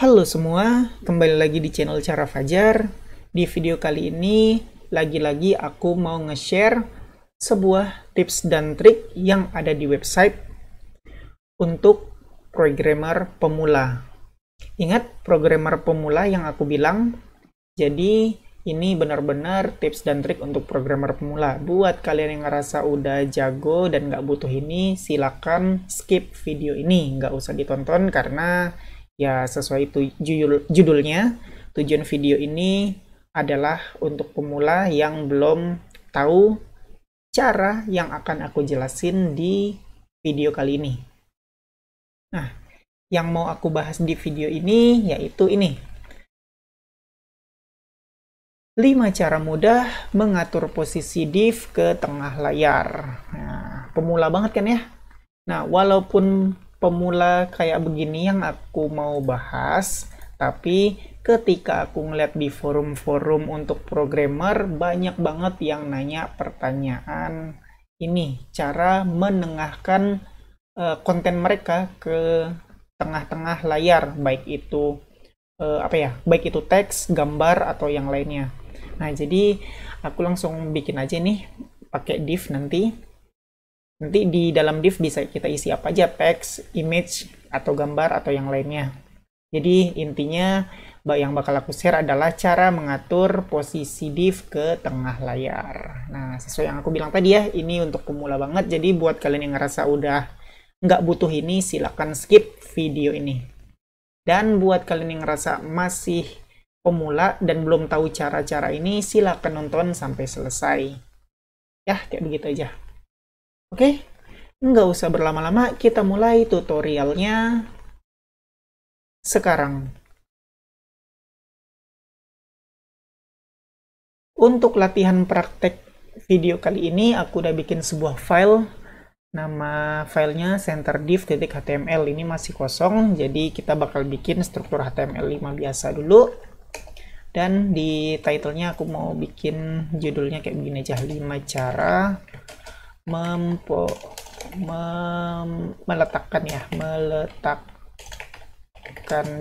Halo semua, kembali lagi di channel Cara Fajar. Di video kali ini, lagi-lagi aku mau nge-share sebuah tips dan trik yang ada di website untuk programmer pemula. Ingat programmer pemula yang aku bilang? Jadi, ini benar-benar tips dan trik untuk programmer pemula. Buat kalian yang ngerasa udah jago dan nggak butuh ini, silakan skip video ini. Nggak usah ditonton karena ya sesuai itu judul, judulnya, tujuan video ini adalah untuk pemula yang belum tahu cara yang akan aku jelasin di video kali ini. Nah, yang mau aku bahas di video ini yaitu ini 5 cara mudah mengatur posisi div ke tengah layar. Nah, pemula banget kan ya? Nah, walaupun pemula kayak begini yang aku mau bahas, tapi ketika aku ngeliat di forum-forum untuk programmer, banyak banget yang nanya pertanyaan ini, cara menengahkan uh, konten mereka ke tengah-tengah layar, baik itu uh, apa ya, baik itu teks, gambar atau yang lainnya. Nah, jadi aku langsung bikin aja nih pakai div nanti. Nanti di dalam div bisa kita isi apa aja, teks, image, atau gambar, atau yang lainnya. Jadi intinya yang bakal aku share adalah cara mengatur posisi div ke tengah layar. Nah, sesuai yang aku bilang tadi ya, ini untuk pemula banget. Jadi buat kalian yang ngerasa udah nggak butuh ini, silahkan skip video ini. Dan buat kalian yang ngerasa masih pemula dan belum tahu cara-cara ini, silakan nonton sampai selesai. Ya, kayak begitu aja. Oke, nggak usah berlama-lama, kita mulai tutorialnya sekarang. Untuk latihan praktek video kali ini, aku udah bikin sebuah file. Nama filenya centerdiv.html. Ini masih kosong, jadi kita bakal bikin struktur HTML5 biasa dulu dan di titlenya aku mau bikin judulnya kayak begini aja 5 cara mempo mem, meletakkan ya meletakkan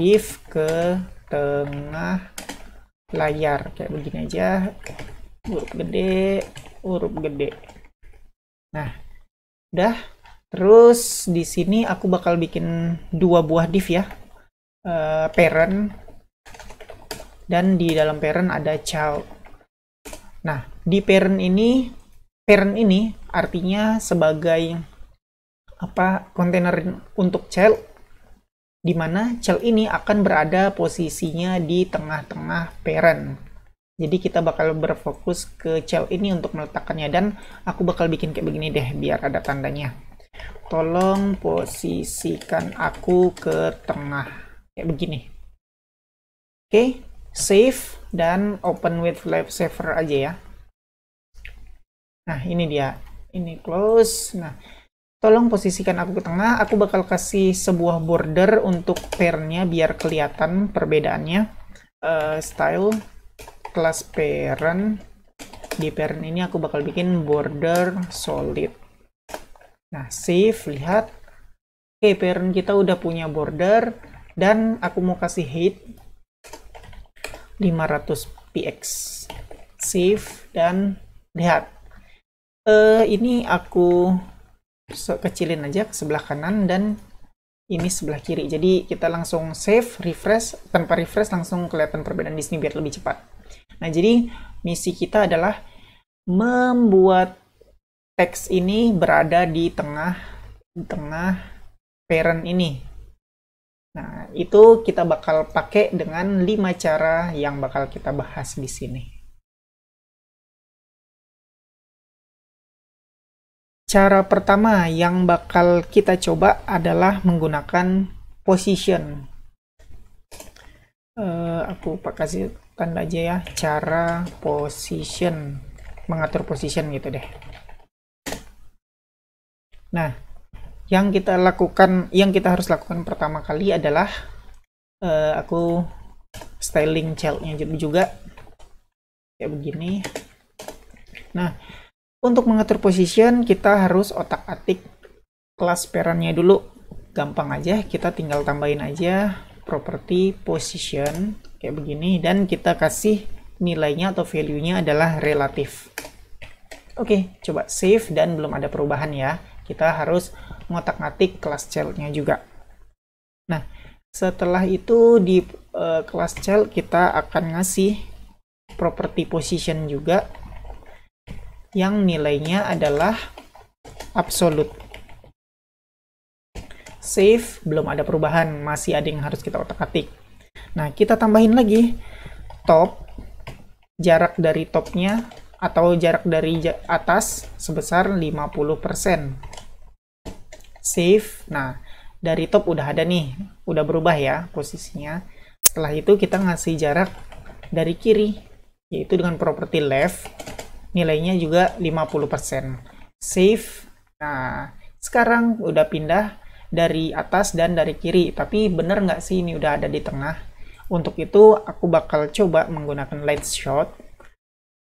div ke tengah layar. Kayak begini aja. Huruf gede huruf gede. Nah udah. Terus di sini aku bakal bikin dua buah div ya. Uh, parent. Dan di dalam parent ada child. Nah, di parent ini parent ini artinya sebagai apa kontainer untuk child di mana child ini akan berada posisinya di tengah-tengah parent. Jadi kita bakal berfokus ke child ini untuk meletakkannya dan aku bakal bikin kayak begini deh biar ada tandanya. Tolong posisikan aku ke tengah kayak begini. Oke, save dan open with live saver aja ya nah ini dia. Ini close. Nah tolong posisikan aku ke tengah. Aku bakal kasih sebuah border untuk pairnya biar kelihatan perbedaannya. Uh, style class parent. Di parent ini aku bakal bikin border solid. Nah save. Lihat. Oke okay, parent kita udah punya border. Dan aku mau kasih height 500 px save dan lihat uh, ini aku kecilin aja ke sebelah kanan dan ini sebelah kiri. Jadi kita langsung save refresh. Tanpa refresh langsung kelihatan perbedaan di sini biar lebih cepat. Nah jadi misi kita adalah membuat teks ini berada di tengah di tengah parent ini. Nah, itu kita bakal pakai dengan 5 cara yang bakal kita bahas di sini. Cara pertama yang bakal kita coba adalah menggunakan position. Uh, aku kasih tanda aja ya, cara position, mengatur position gitu deh. Nah, yang kita lakukan yang kita harus lakukan pertama kali adalah uh, aku styling childnya juga kayak begini nah untuk mengatur position kita harus otak atik kelas perannya dulu gampang aja kita tinggal tambahin aja property position kayak begini dan kita kasih nilainya atau value-nya adalah relatif. Oke, coba save dan belum ada perubahan ya. Kita harus ngotak-ngatik class child-nya juga. Nah, setelah itu di uh, class child kita akan ngasih property position juga yang nilainya adalah absolute. Save, belum ada perubahan, masih ada yang harus kita otak-atik. Nah, kita tambahin lagi top, jarak dari topnya atau jarak dari atas sebesar 50%. Save, nah dari top udah ada nih, udah berubah ya posisinya. Setelah itu kita ngasih jarak dari kiri, yaitu dengan property left, nilainya juga 50%. Save, nah sekarang udah pindah dari atas dan dari kiri, tapi bener nggak sih ini udah ada di tengah? Untuk itu aku bakal coba menggunakan light shot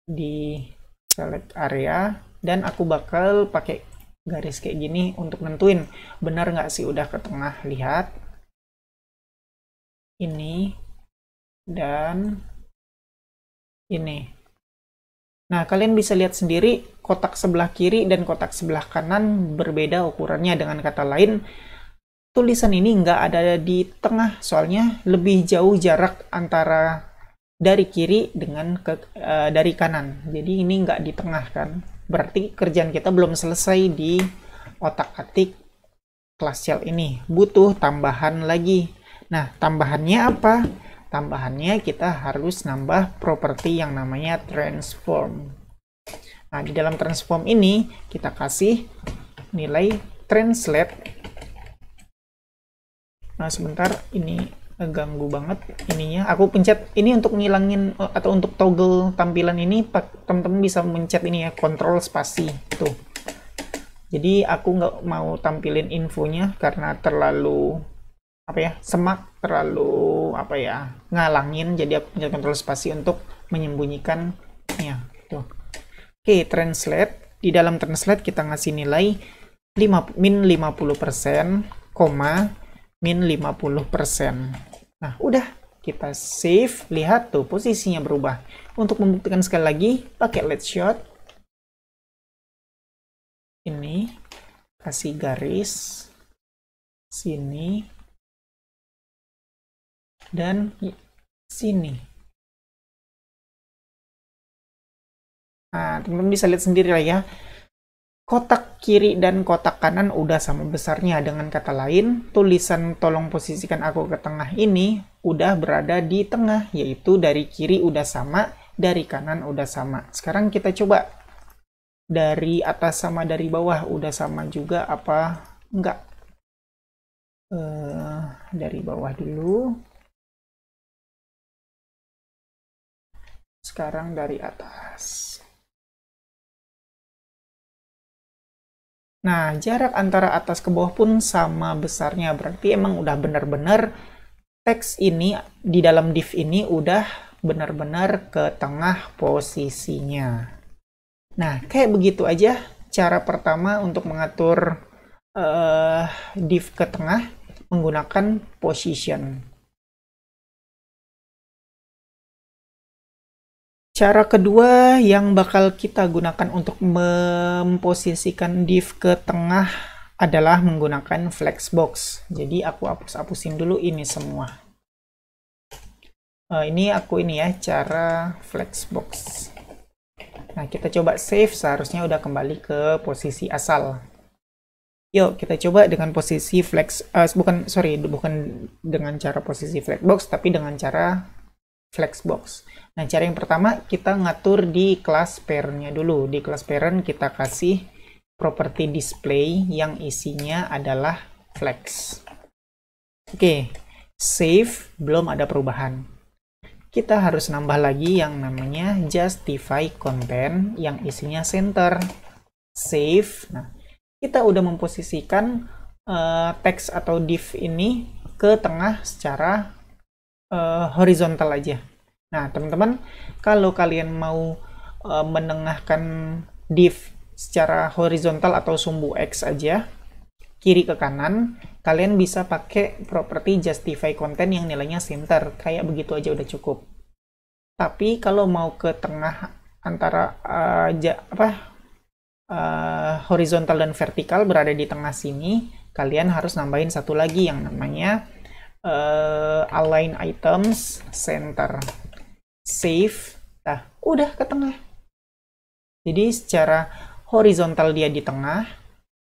di select area. Dan aku bakal pakai garis kayak gini untuk nentuin benar nggak sih udah ke tengah. Lihat. Ini. Dan ini nah kalian bisa lihat sendiri kotak sebelah kiri dan kotak sebelah kanan berbeda ukurannya. Dengan kata lain tulisan ini nggak ada di tengah soalnya lebih jauh jarak antara dari kiri dengan ke uh, dari kanan. Jadi ini nggak di tengah kan? Berarti kerjaan kita belum selesai di otak atik kelas shell ini. Butuh tambahan lagi. Nah tambahannya apa tambahannya kita harus nambah properti yang namanya transform nah di dalam transform ini kita kasih nilai translate Nah, sebentar ini ganggu banget ininya. Aku pencet ini untuk ngilangin eh, atau untuk toggle tampilan ini teman-teman bisa mencet ini ya, kontrol spasi. Tuh. Jadi aku nggak mau tampilin infonya karena terlalu apa ya semak terlalu apa ya ngalangin jadi aku pencet kontrol spasi untuk menyembunyikan ya tuh oke translate di dalam translate kita ngasih nilai 5 min 50% koma min 50%. Nah, udah kita save, lihat tuh posisinya berubah. Untuk membuktikan sekali lagi, pakai let's shot. Ini, kasih garis, sini, dan sini. Nah, teman-teman bisa lihat sendiri lah ya kotak kiri dan kotak kanan udah sama besarnya. Dengan kata lain, tulisan tolong posisikan aku ke tengah ini udah berada di tengah, yaitu dari kiri udah sama, dari kanan udah sama. Sekarang kita coba dari atas sama dari bawah udah sama juga apa enggak? Uh, dari bawah dulu. Sekarang dari atas. Nah, jarak antara atas ke bawah pun sama besarnya. Berarti emang udah benar-benar teks ini di dalam div ini udah benar-benar ke tengah posisinya. Nah, kayak begitu aja cara pertama untuk mengatur uh, div ke tengah menggunakan position. Cara kedua yang bakal kita gunakan untuk memposisikan div ke tengah adalah menggunakan flexbox. Jadi aku hapus-hapusin dulu ini semua. Uh, ini aku ini ya cara flexbox. Nah kita coba save seharusnya udah kembali ke posisi asal. Yuk kita coba dengan posisi flex, uh, bukan sorry bukan dengan cara posisi flexbox tapi dengan cara flexbox. Nah, cara yang pertama kita ngatur di kelas parent-nya dulu. Di kelas parent kita kasih property display yang isinya adalah flex. Oke, save, belum ada perubahan. Kita harus nambah lagi yang namanya justify content yang isinya center. Save. Nah, kita udah memposisikan uh, teks atau div ini ke tengah secara uh, horizontal aja. Nah, teman-teman, kalau kalian mau uh, menengahkan div secara horizontal atau sumbu X aja, kiri ke kanan, kalian bisa pakai properti justify content yang nilainya center. Kayak begitu aja udah cukup. Tapi kalau mau ke tengah antara uh, ja, apa uh, horizontal dan vertikal berada di tengah sini, kalian harus nambahin satu lagi yang namanya uh, align items center. Save. Nah, udah ke tengah. Jadi secara horizontal dia di tengah,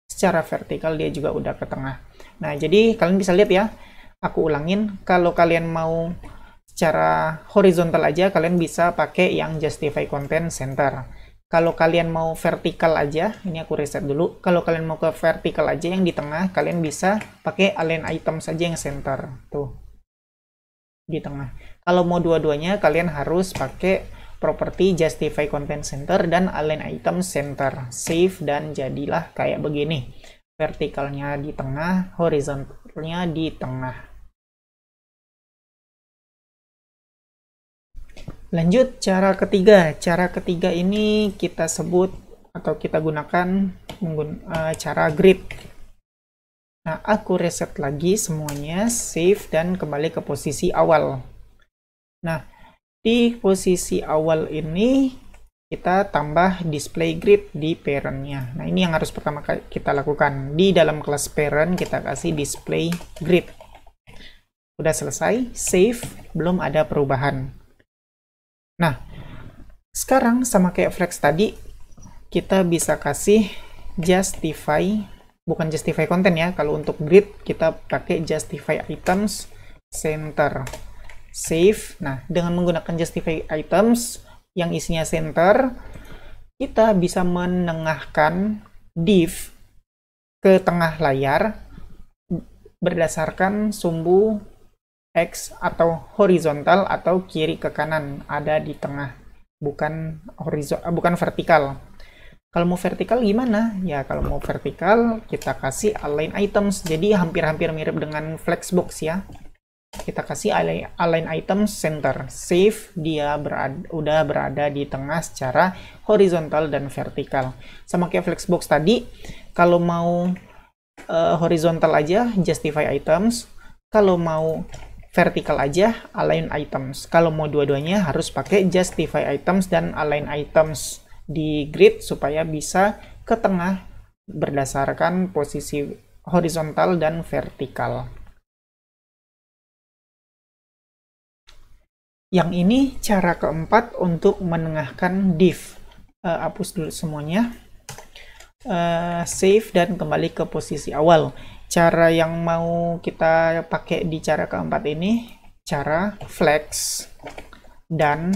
secara vertikal dia juga udah ke tengah. Nah, jadi kalian bisa lihat ya, aku ulangin, kalau kalian mau secara horizontal aja, kalian bisa pakai yang justify content center. Kalau kalian mau vertikal aja, ini aku reset dulu. Kalau kalian mau ke vertikal aja yang di tengah, kalian bisa pakai align item saja yang center. Tuh. Di tengah. Kalau mau dua-duanya, kalian harus pakai properti justify content center dan align item center save dan jadilah kayak begini vertikalnya di tengah horizontalnya di tengah lanjut cara ketiga cara ketiga ini kita sebut atau kita gunakan uh, cara grid nah aku reset lagi semuanya save dan kembali ke posisi awal nah di posisi awal ini kita tambah display grid di parentnya. Nah ini yang harus pertama kita lakukan. Di dalam kelas parent kita kasih display grid. Udah selesai, save, belum ada perubahan. Nah, sekarang sama kayak flex tadi, kita bisa kasih justify, bukan justify content ya. Kalau untuk grid, kita pakai justify items center save. Nah, dengan menggunakan justify items yang isinya center, kita bisa menengahkan div ke tengah layar berdasarkan sumbu X atau horizontal atau kiri ke kanan ada di tengah bukan horizontal bukan vertikal. Kalau mau vertikal gimana? Ya kalau mau vertikal kita kasih align items. Jadi hampir-hampir mirip dengan flexbox ya. Kita kasih align, align item center. Save dia berada, udah berada di tengah secara horizontal dan vertikal. Sama kayak flexbox tadi kalau mau uh, horizontal aja justify items. Kalau mau vertikal aja align items kalau mau dua-duanya harus pakai justify items dan align items di grid supaya bisa ke tengah berdasarkan posisi horizontal dan vertikal Yang ini cara keempat untuk menengahkan div. Uh, hapus dulu semuanya. Uh, save dan kembali ke posisi awal. Cara yang mau kita pakai di cara keempat ini, cara flex dan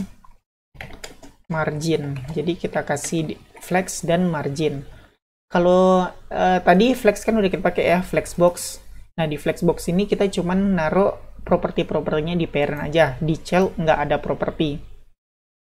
margin. Jadi kita kasih flex dan margin. Kalau uh, tadi flex kan udah kita pakai ya, flexbox. Nah di flexbox ini kita cuman naruh properti-propertinya di parent aja. Di child nggak ada properti.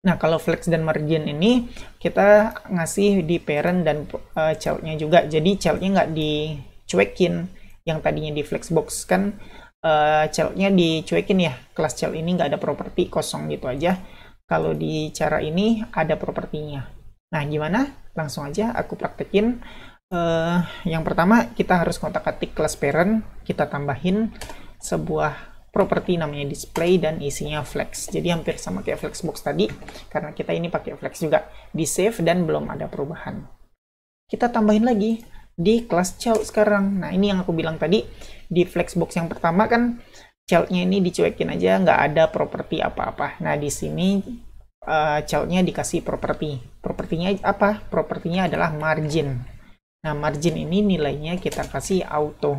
Nah, kalau flex dan margin ini kita ngasih di parent dan uh, childnya juga. Jadi childnya nggak dicuekin. Yang tadinya di flexbox kan uh, childnya dicuekin ya. Kelas child ini nggak ada properti, kosong gitu aja. Kalau di cara ini ada propertinya. Nah, gimana? Langsung aja aku praktekin. Uh, yang pertama, kita harus kontak-atik kelas parent. Kita tambahin sebuah properti namanya display dan isinya flex. Jadi hampir sama kayak flexbox tadi karena kita ini pakai flex juga. Di save dan belum ada perubahan. Kita tambahin lagi di kelas child sekarang. Nah, ini yang aku bilang tadi di flexbox yang pertama kan childnya ini dicuekin aja nggak ada properti apa-apa. Nah, di sini uh, childnya dikasih properti. Propertinya apa? Propertinya adalah margin. Nah, margin ini nilainya kita kasih auto.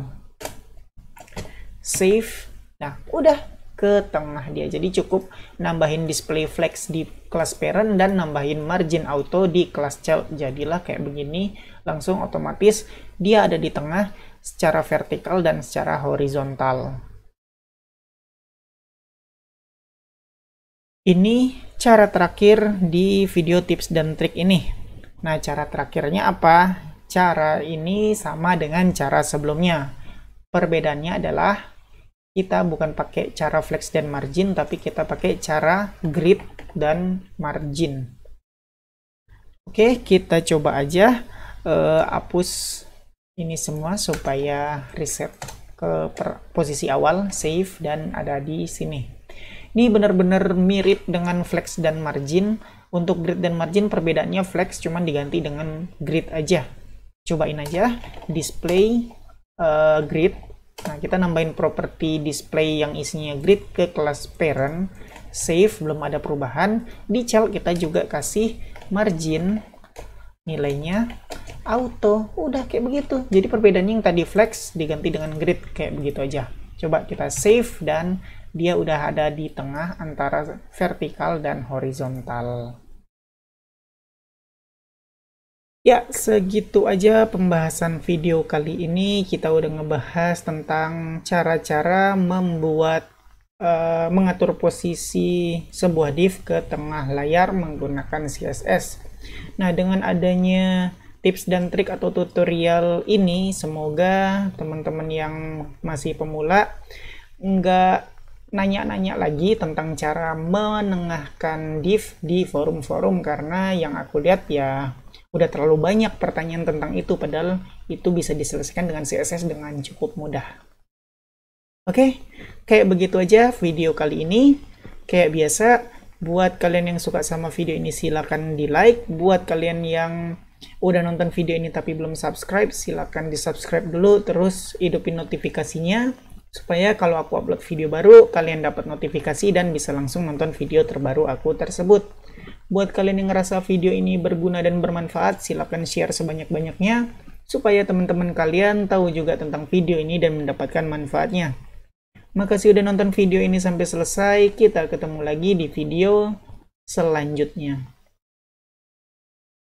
Save Nah, udah ke tengah dia. Jadi cukup nambahin display flex di kelas parent dan nambahin margin auto di kelas child. Jadilah kayak begini, langsung otomatis dia ada di tengah secara vertikal dan secara horizontal. Ini cara terakhir di video tips dan trik ini. Nah, cara terakhirnya apa? Cara ini sama dengan cara sebelumnya. Perbedaannya adalah kita bukan pakai cara flex dan margin, tapi kita pakai cara grid dan margin. Oke, kita coba aja uh, hapus ini semua supaya reset ke posisi awal, save, dan ada di sini. Ini benar-benar mirip dengan flex dan margin. Untuk grid dan margin perbedaannya flex cuman diganti dengan grid aja. Cobain aja, display uh, grid. Nah, kita nambahin properti display yang isinya grid ke kelas parent. Save, belum ada perubahan. Di child kita juga kasih margin nilainya auto udah kayak begitu jadi perbedaannya yang tadi flex diganti dengan grid kayak begitu aja coba kita save dan dia udah ada di tengah antara vertikal dan horizontal Ya, segitu aja pembahasan video kali ini. Kita udah ngebahas tentang cara-cara membuat uh, mengatur posisi sebuah div ke tengah layar menggunakan CSS. Nah, dengan adanya tips dan trik atau tutorial ini semoga teman-teman yang masih pemula nggak nanya-nanya lagi tentang cara menengahkan div di forum-forum karena yang aku lihat ya udah terlalu banyak pertanyaan tentang itu padahal itu bisa diselesaikan dengan CSS dengan cukup mudah. Oke, kayak begitu aja video kali ini. Kayak biasa, buat kalian yang suka sama video ini silahkan di like. Buat kalian yang udah nonton video ini tapi belum subscribe, silahkan di subscribe dulu, terus hidupin notifikasinya, supaya kalau aku upload video baru, kalian dapat notifikasi dan bisa langsung nonton video terbaru aku tersebut. Buat kalian yang ngerasa video ini berguna dan bermanfaat, silahkan share sebanyak-banyaknya, supaya teman-teman kalian tahu juga tentang video ini dan mendapatkan manfaatnya. Makasih udah nonton video ini sampai selesai, kita ketemu lagi di video selanjutnya.